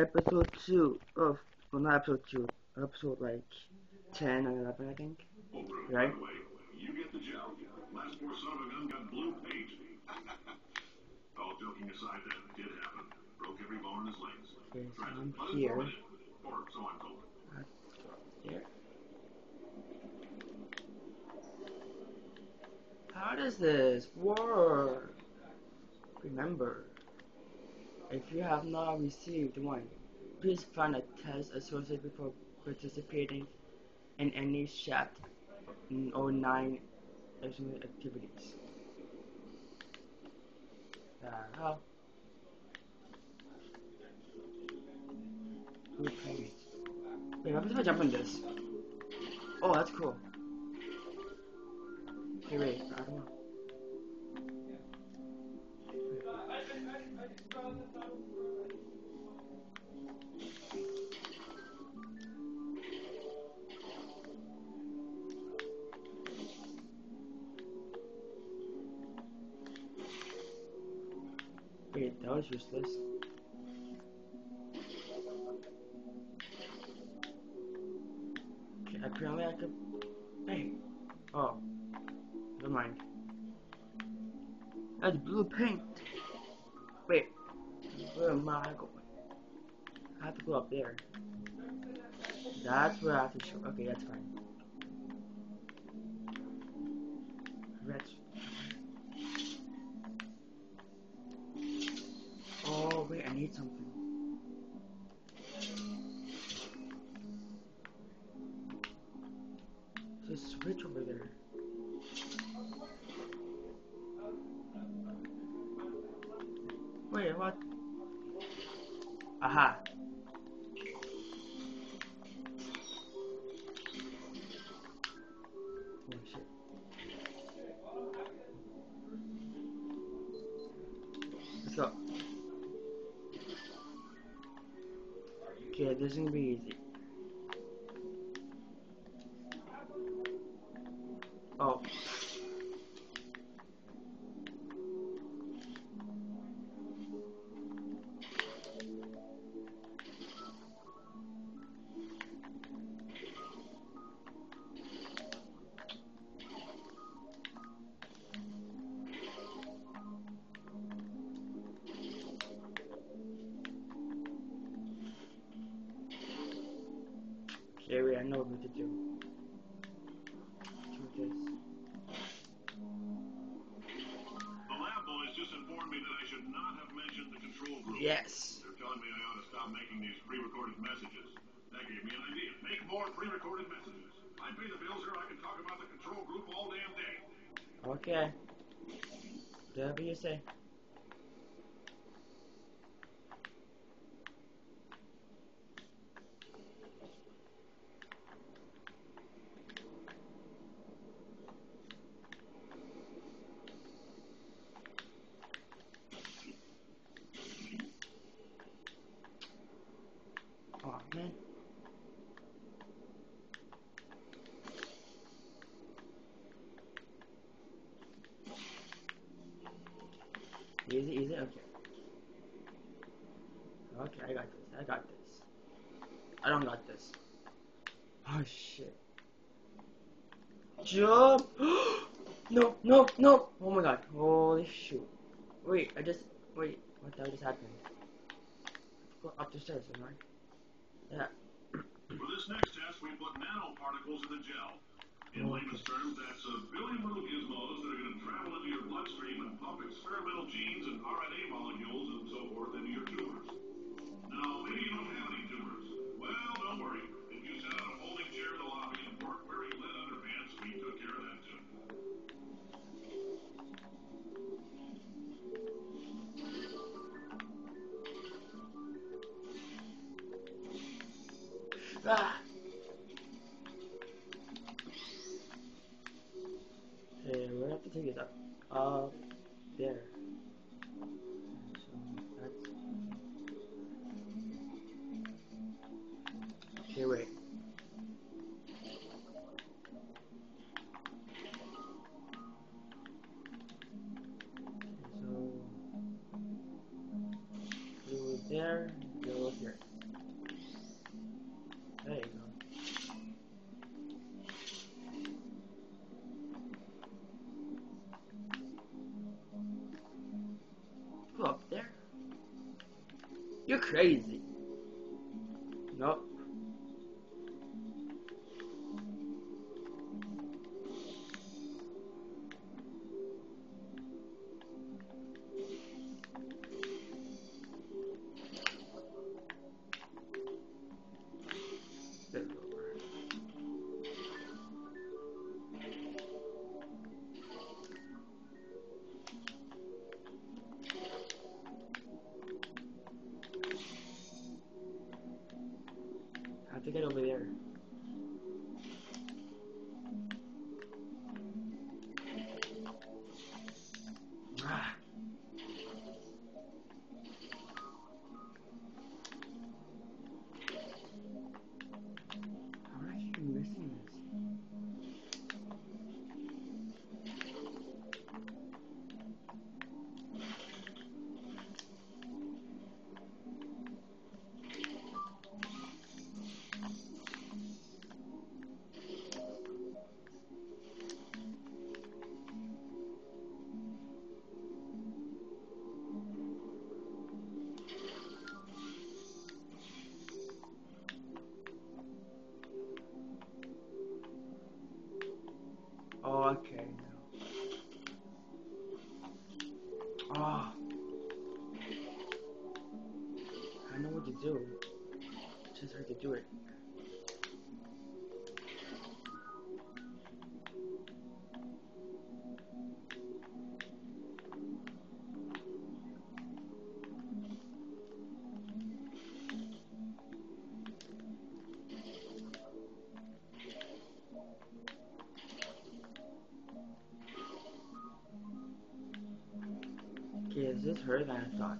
episode 2 of, well not episode 2, episode like 10 or 11 I think. Right. you get the gel. Last poor son of a gun got blue paint. All joking aside, that did happen. Broke every bone in his legs. Okay, so I'm here. Or so I'm told. Here. How does this work? Remember, if you have not received one, please find a test associated before participating in any chat or nine activities. Uh, okay. Wait, what if I jump on this? Oh, that's cool. Okay, wait, I don't know. Wait, that was useless. Okay, apparently I could. Hey. Oh. Never mind. That's blue paint. Wait. Where am I going? I have to go up there. That's where I have to show. Okay, that's fine. Red. Wait, I need something. There's a switch over there. Wait, what? Aha. This is gonna be easy. Oh. Jerry, I know what to do. Do. The lab boys just informed me that I should not have mentioned the control group. Yes. They're telling me I ought to stop making these pre-recorded messages. That gave me an idea. Make more pre-recorded messages. I pay the bills here. I can talk about the control group all damn day. Okay. Whatever you say. Oh man. Easy, easy, okay. Okay, I got this, I got this. I don't got this. Oh shit. Jump! no, no, no! Oh my god, holy shoot. Wait, I just, wait, what the hell just happened? Go up the stairs, am I? Yeah. For this next test, we put nanoparticles in the gel. In oh, layman's terms, that's a billion little gizmos that are going to travel into your bloodstream and pump experimental genes and RNA molecules and so forth into your tumors. Well, don't worry. If you on a folding chair in the lobby and underpants, we took care of that too. Ah! Where do I have to take it up? Uh, there. Crazy. I have to okay. Now. Oh. I know what to do. Just hard to do it. Is this her that I thought?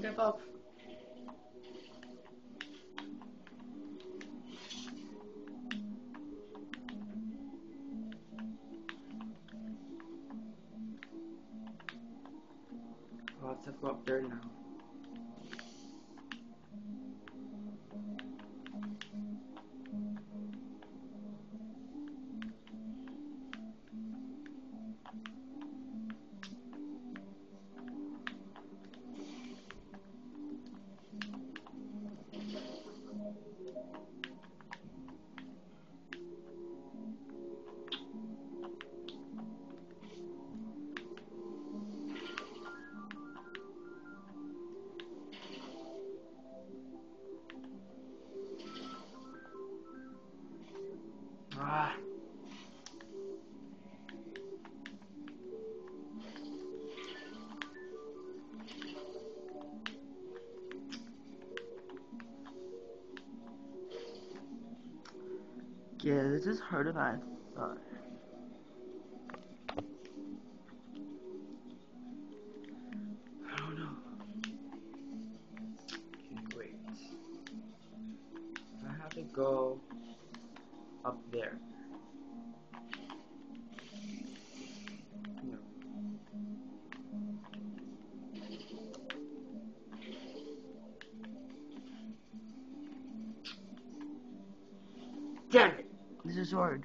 Don't give up! I'll have up there now. Ah! Yeah, this is harder than I thought. Damn it! This is hard.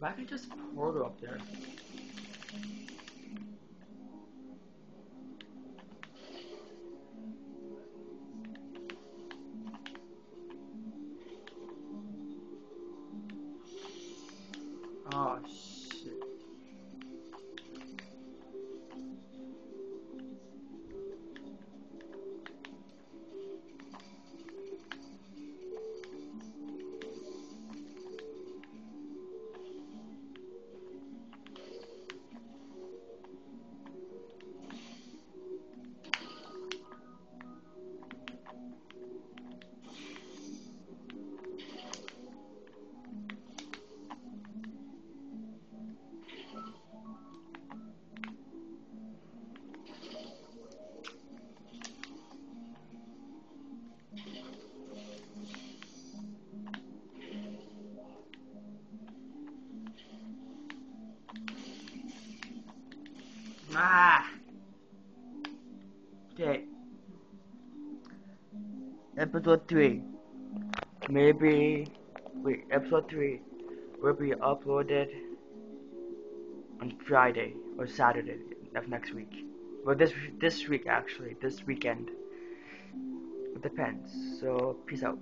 If I can just portal up there. Ah. Okay. Episode three. Maybe. Wait. Episode three will be uploaded on Friday or Saturday of next week. Well, this this week actually. This weekend. It depends. So peace out.